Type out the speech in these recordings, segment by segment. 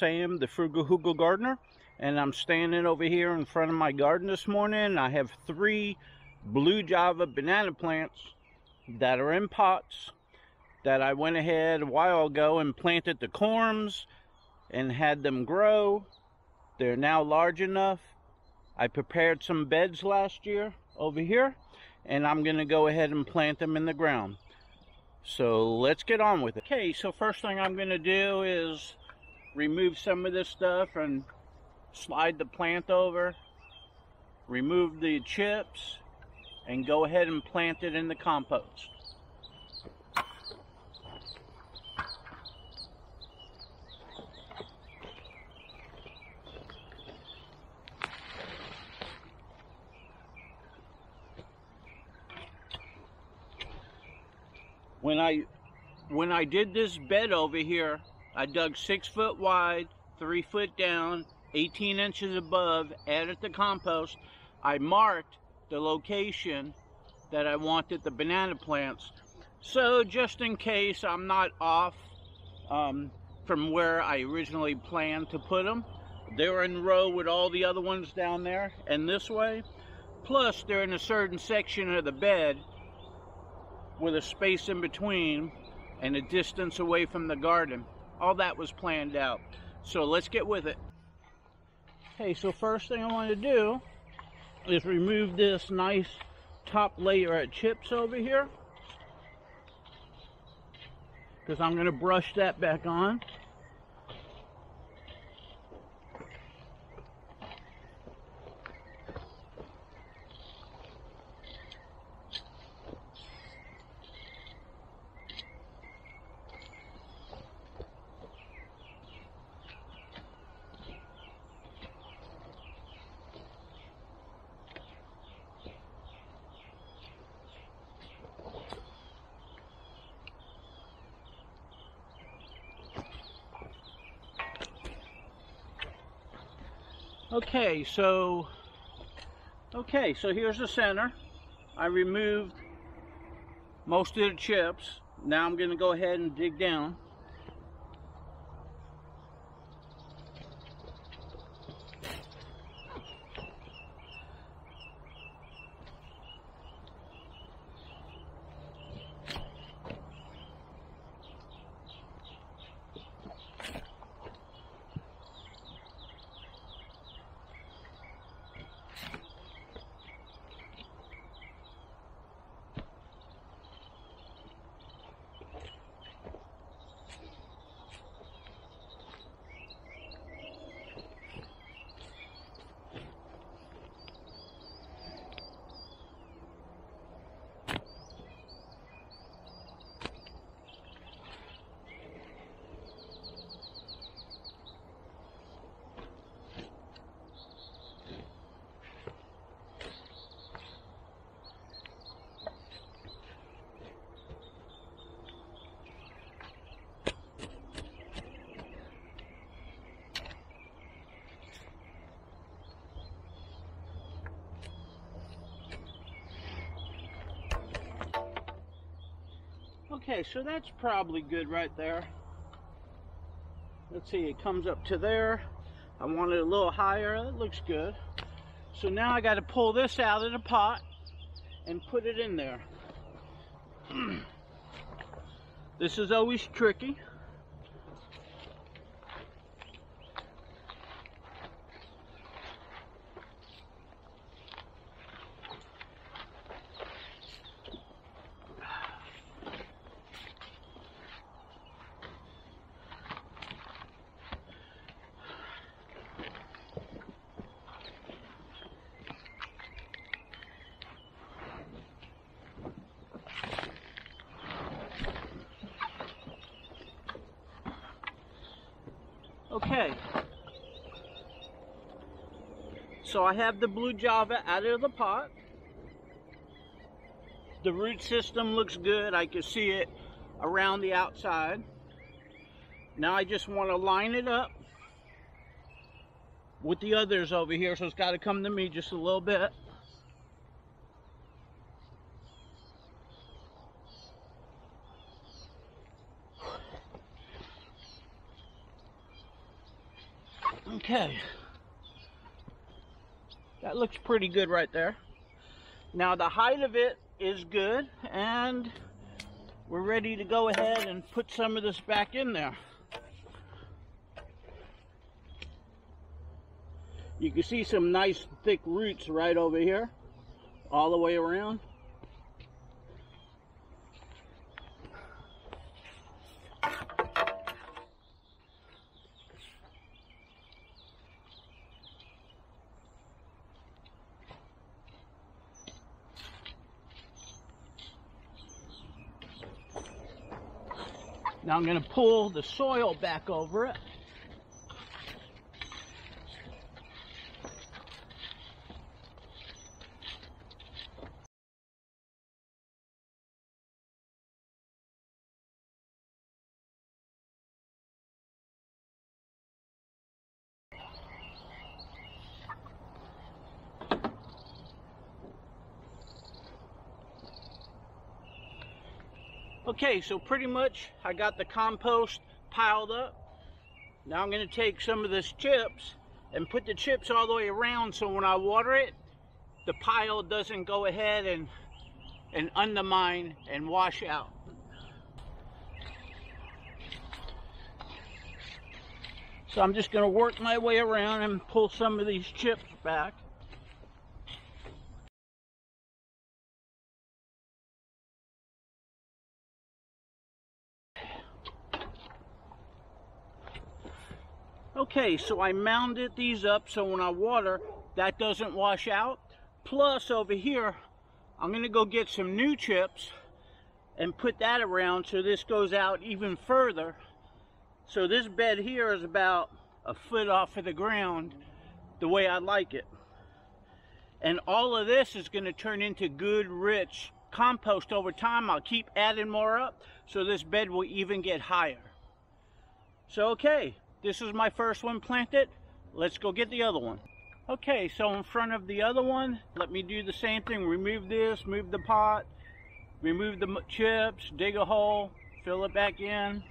Sam, the Frugal Hugel Gardener, and I'm standing over here in front of my garden this morning. I have three blue java banana plants that are in pots that I went ahead a while ago and planted the corms and had them grow. They're now large enough. I prepared some beds last year over here and I'm going to go ahead and plant them in the ground. So let's get on with it. Okay, so first thing I'm going to do is remove some of this stuff and slide the plant over, remove the chips, and go ahead and plant it in the compost. when I when I did this bed over here, I dug six foot wide, three foot down, 18 inches above, added the compost. I marked the location that I wanted the banana plants. So just in case I'm not off um, from where I originally planned to put them, they're in row with all the other ones down there and this way. Plus they're in a certain section of the bed with a space in between and a distance away from the garden. All that was planned out. So let's get with it. Okay, so first thing I want to do is remove this nice top layer of chips over here. Because I'm going to brush that back on. Okay, so, okay, so here's the center. I removed most of the chips. Now I'm going to go ahead and dig down. Okay, so that's probably good right there. Let's see, it comes up to there. I want it a little higher. It looks good. So now I got to pull this out of the pot and put it in there. this is always tricky. Okay. So I have the blue java out of the pot. The root system looks good. I can see it around the outside. Now I just want to line it up with the others over here. So it's got to come to me just a little bit. Okay. That looks pretty good right there. Now the height of it is good and we're ready to go ahead and put some of this back in there. You can see some nice thick roots right over here, all the way around. I'm going to pull the soil back over it. Okay, so pretty much I got the compost piled up. Now I'm going to take some of this chips and put the chips all the way around so when I water it, the pile doesn't go ahead and, and undermine and wash out. So I'm just going to work my way around and pull some of these chips back. Okay, so I mounded these up so when I water, that doesn't wash out. Plus over here, I'm gonna go get some new chips and put that around so this goes out even further. So this bed here is about a foot off of the ground the way I like it. And all of this is gonna turn into good, rich compost over time. I'll keep adding more up so this bed will even get higher. So, okay, this is my first one planted. Let's go get the other one. Okay, so in front of the other one, let me do the same thing. Remove this, move the pot, remove the chips, dig a hole, fill it back in.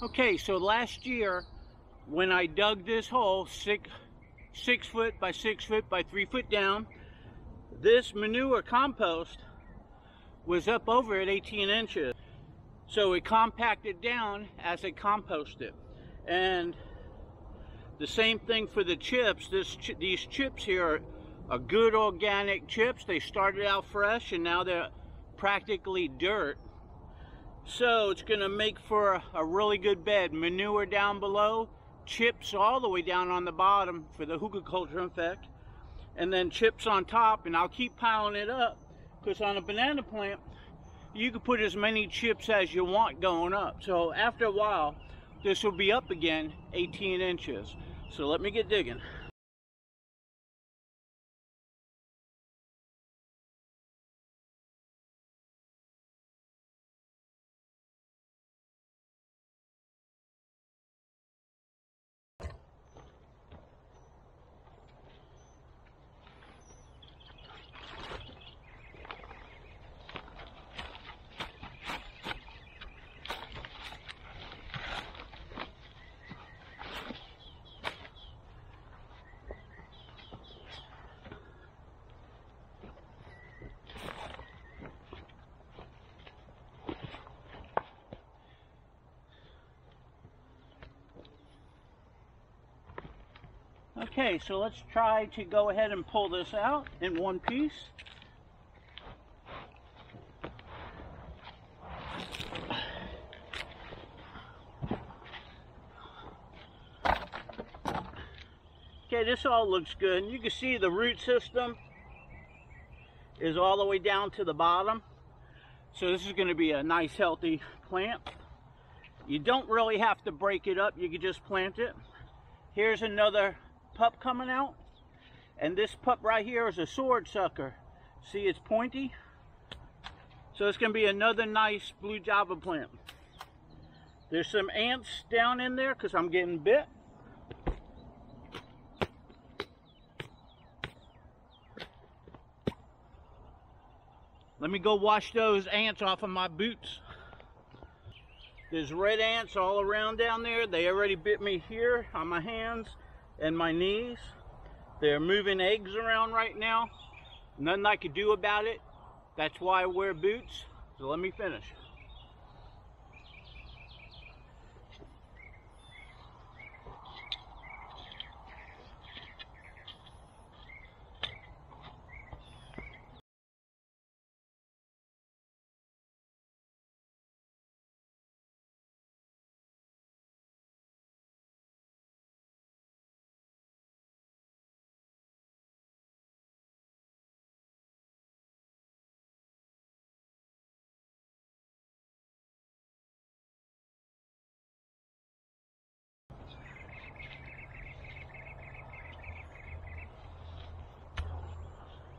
Okay, so last year when I dug this hole six, six foot by six foot by three foot down, this manure compost was up over at 18 inches. So it compacted down as it composted. And the same thing for the chips. This, these chips here are, are good organic chips. They started out fresh and now they're practically dirt. So it's going to make for a, a, really good bed. Manure down below, chips all the way down on the bottom for the hugelkultur effect, and then chips on top, and I'll keep piling it up because on a banana plant, you can put as many chips as you want going up. So after a while, this will be up again 18 inches. So let me get digging. Okay, so let's try to go ahead and pull this out in one piece. Okay, this all looks good. You can see the root system is all the way down to the bottom. So this is going to be a nice healthy plant. You don't really have to break it up. You can just plant it. Here's another pup coming out. And this pup right here is a sword sucker. See, it's pointy. So it's going to be another nice blue java plant. There's some ants down in there because I'm getting bit. Let me go wash those ants off of my boots. There's red ants all around down there. They already bit me here on my hands and my knees. They're moving eggs around right now. Nothing I could do about it. That's why I wear boots. So let me finish.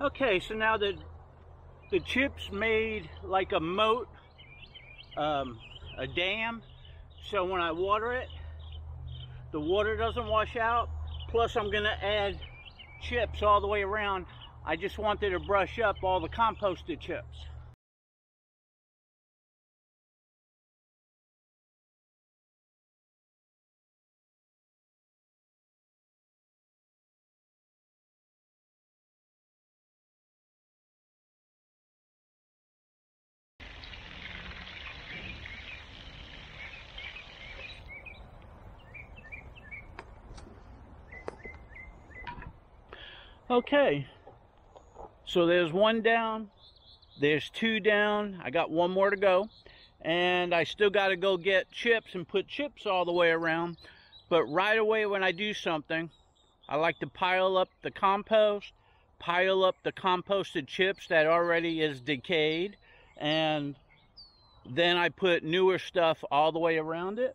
Okay, so now the the chips made like a moat, um, a dam. So when I water it, the water doesn't wash out. Plus I'm gonna add chips all the way around. I just wanted to brush up all the composted chips. Okay, so there's one down, there's two down, I got one more to go, and I still got to go get chips and put chips all the way around, but right away when I do something, I like to pile up the compost, pile up the composted chips that already is decayed, and then I put newer stuff all the way around it.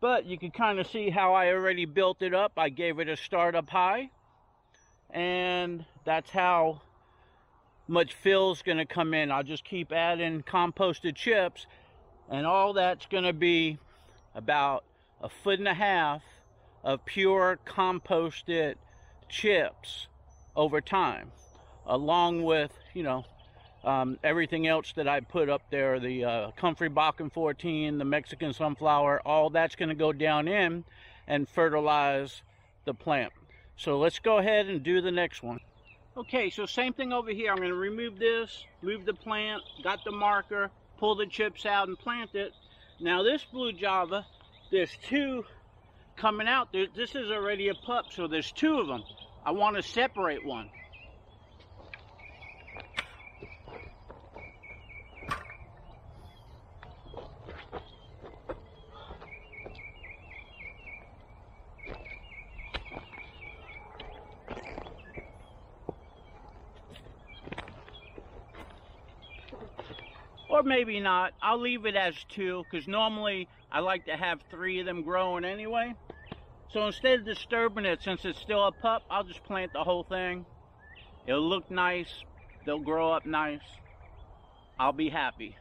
But you can kind of see how I already built it up. I gave it a startup high and that's how much fill's going to come in. I'll just keep adding composted chips and all that's going to be about a foot and a half of pure composted chips over time along with you know um, everything else that I put up there the uh, Comfrey Bocking 14 the Mexican sunflower all that's going to go down in and fertilize the plant so let's go ahead and do the next one. Okay, so same thing over here. I'm to remove this, move the plant, got the marker, pull the chips out and plant it. Now this blue java, there's two coming out. This is already a pup, so there's two of them. I want to separate one. Maybe not. I'll leave it as two because normally I like to have three of them growing anyway. So instead of disturbing it, since it's still a pup, I'll just plant the whole thing. It'll look nice. They'll grow up nice. I'll be happy.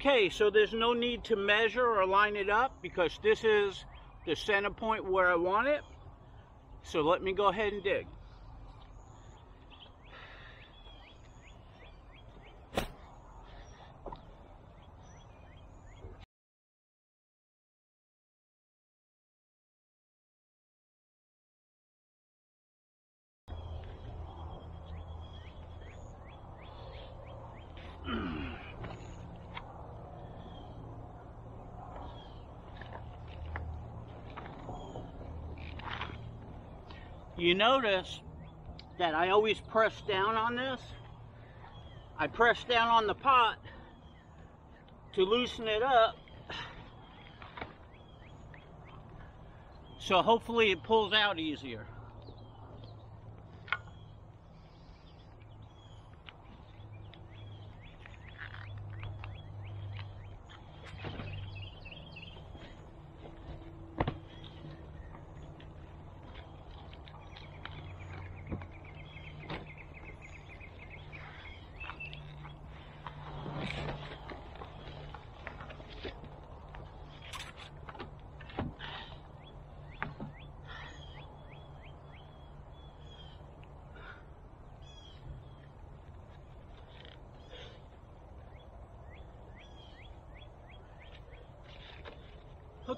Okay, so there's no need to measure or line it up because this is the center point where I want it. So let me go ahead and dig. You notice that I always press down on this. I press down on the pot to loosen it up. So hopefully it pulls out easier.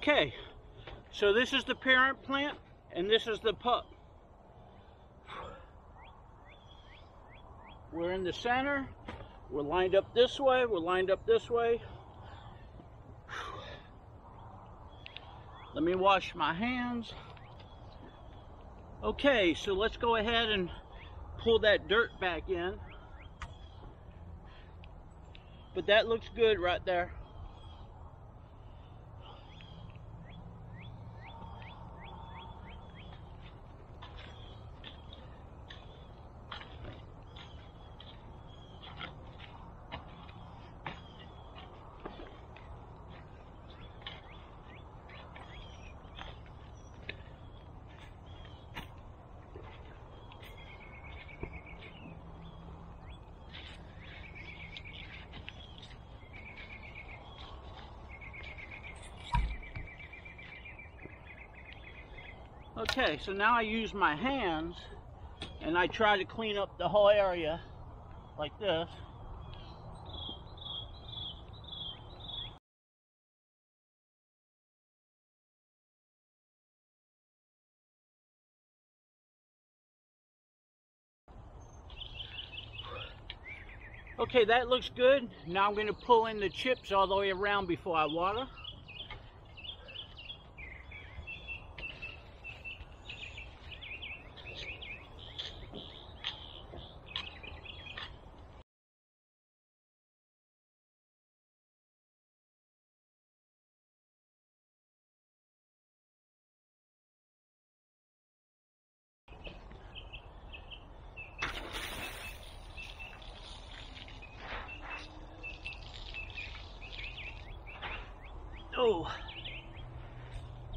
Okay, so this is the parent plant and this is the pup. We're in the center. We're lined up this way. We're lined up this way. Let me wash my hands. Okay, so let's go ahead and pull that dirt back in. But that looks good right there. Okay, so now I use my hands and I try to clean up the whole area like this. Okay, that looks good. Now I'm going to pull in the chips all the way around before I water.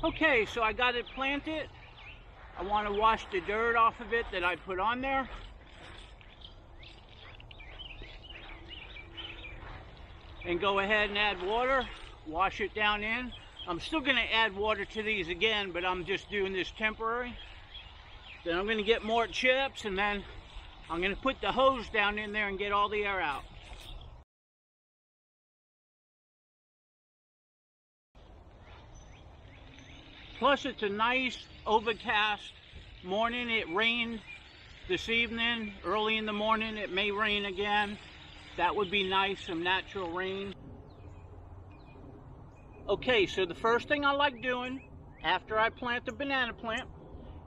Okay, so I got it planted. I want to wash the dirt off of it that I put on there. And go ahead and add water, wash it down in. I'm still going to add water to these again, but I'm just doing this temporary. Then I'm going to get more chips and then I'm going to put the hose down in there and get all the air out. Plus, it's a nice overcast morning. It rained this evening, early in the morning. It may rain again. That would be nice, some natural rain. Okay, so the first thing I like doing after I plant the banana plant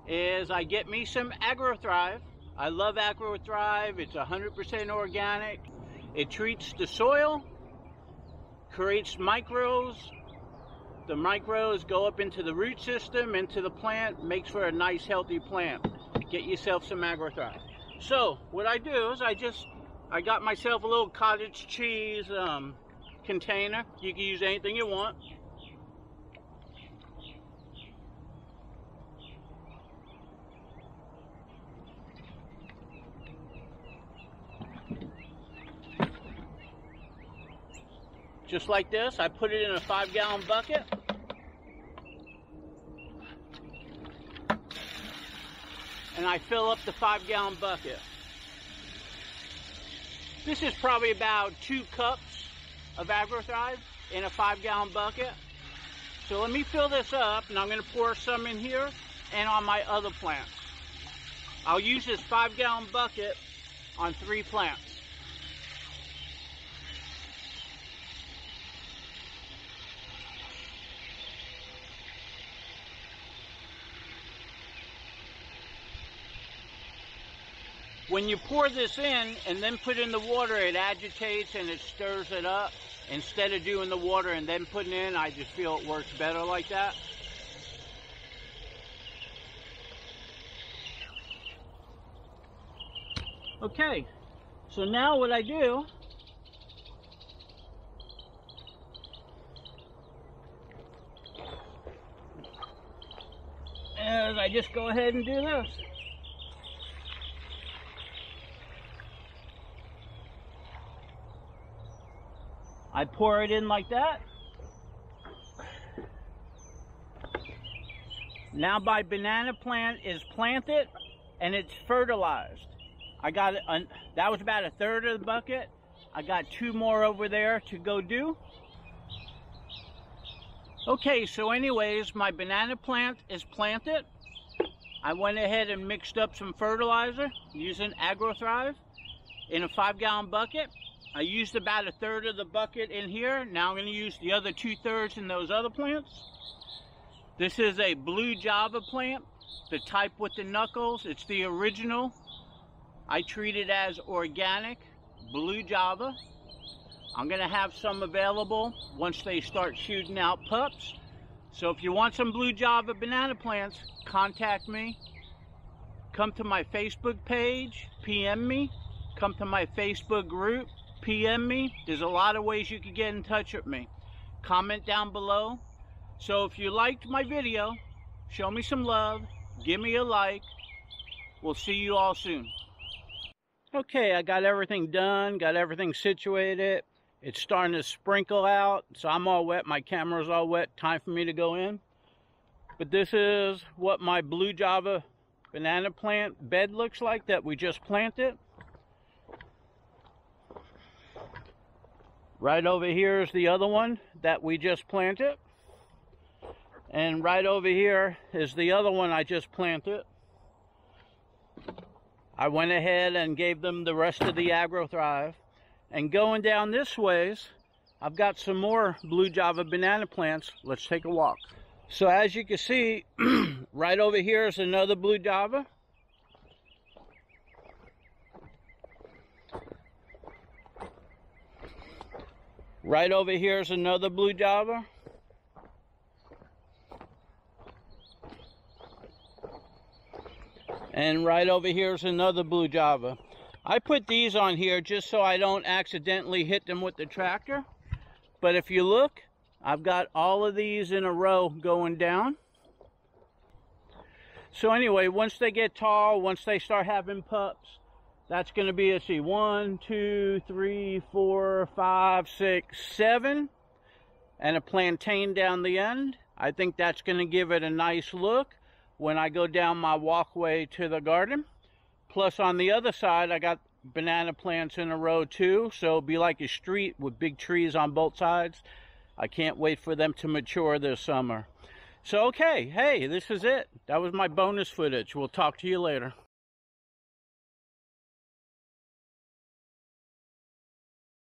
is I get me some AgroThrive. I love AgroThrive. It's 100% organic. It treats the soil, creates microbes, the micros go up into the root system, into the plant, makes for a nice healthy plant. Get yourself some AgroThrive. So what I do is I just, I got myself a little cottage cheese um, container. You can use anything you want. just like this. I put it in a five gallon bucket. And I fill up the five gallon bucket. This is probably about two cups of AgroThrive in a five gallon bucket. So let me fill this up and I'm gonna pour some in here and on my other plants. I'll use this five gallon bucket on three plants. When you pour this in and then put in the water, it agitates and it stirs it up. Instead of doing the water and then putting in, I just feel it works better like that. Okay, so now what I do is I just go ahead and do this. I pour it in like that. Now my banana plant is planted and it's fertilized. I got it, that was about a third of the bucket. I got two more over there to go do. Okay, so anyways, my banana plant is planted. I went ahead and mixed up some fertilizer using AgroThrive in a five gallon bucket. I used about a third of the bucket in here. Now I'm going to use the other two thirds in those other plants. This is a blue java plant, the type with the knuckles. It's the original. I treat it as organic blue java. I'm going to have some available once they start shooting out pups. So if you want some blue java banana plants, contact me. Come to my Facebook page, PM me. Come to my Facebook group, PM me. There's a lot of ways you can get in touch with me. Comment down below. So if you liked my video, show me some love, give me a like. We'll see you all soon. Okay, I got everything done, got everything situated. It's starting to sprinkle out, so I'm all wet. My camera's all wet. Time for me to go in. But this is what my blue java banana plant bed looks like that we just planted. Right over here is the other one that we just planted. And right over here is the other one I just planted. I went ahead and gave them the rest of the AgroThrive. And going down this ways, I've got some more blue java banana plants. Let's take a walk. So as you can see, right over here is another blue java. Right over here is another blue java. And right over here is another blue java. I put these on here just so I don't accidentally hit them with the tractor. But if you look, I've got all of these in a row going down. So anyway, once they get tall, once they start having pups, that's going to be, let's see, one, two, three, four, five, six, seven, and a plantain down the end. I think that's going to give it a nice look when I go down my walkway to the garden. Plus on the other side, I got banana plants in a row too. So it'll be like a street with big trees on both sides. I can't wait for them to mature this summer. So, okay, hey, this is it. That was my bonus footage. We'll talk to you later.